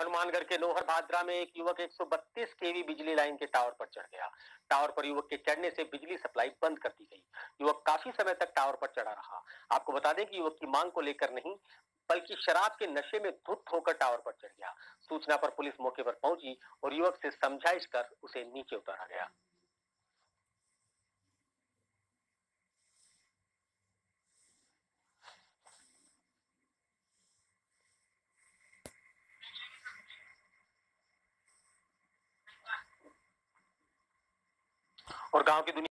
हनुमानगढ़ के नोहर भाद्रा में एक युवक 132 केवी बिजली लाइन के टावर पर चढ़ गया। टावर पर युवक के चढ़ने से बिजली सप्लाई बंद कर दी गई। युवक काफ़ी समय तक टावर पर चढ़ा रहा। आपको बता दें कि युवक की मांग को लेकर नहीं, बल्कि शराब के नशे में धुत होकर टावर पर चढ़ गया। सूचना पर पुलिस मौके पर पहुँची और युवक से समझाइश कर उसे नीचे उतारा गया। और गाँव की दुनिया